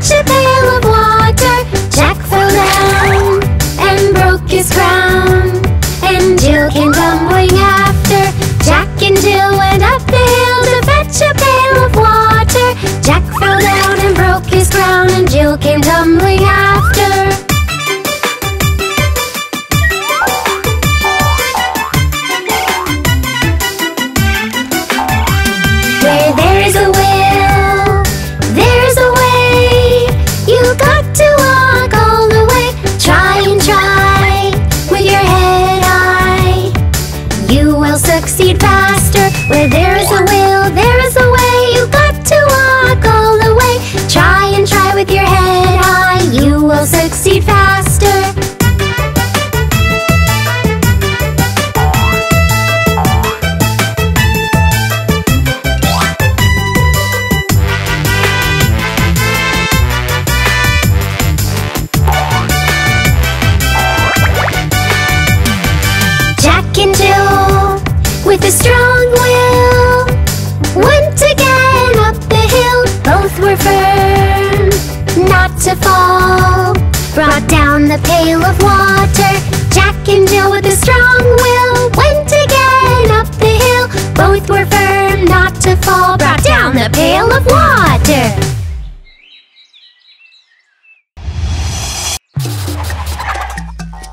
such a pail of water. Jack fell down and broke his crown. And Jill came tumbling after. Jack and Jill went up the hill to fetch a pail of water. Jack fell down and broke his crown. And Jill came tumbling succeed faster. Where there is a will, there is a way. You got to walk all the way. Try and try with your head high. You will succeed faster. With a strong will, went again up the hill. Both were firm, not to fall. Brought down the pail of water. Jack and Jill, with a strong will, went again up the hill. Both were firm, not to fall. Brought down the pail of water.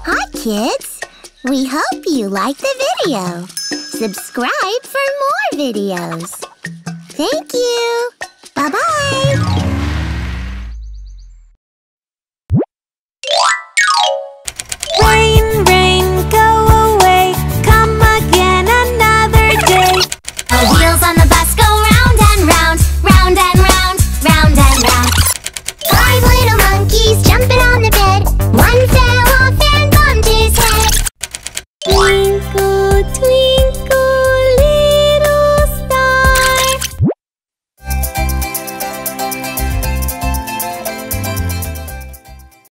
Hi, kids! We hope you like the video. Subscribe for more videos. Thank you.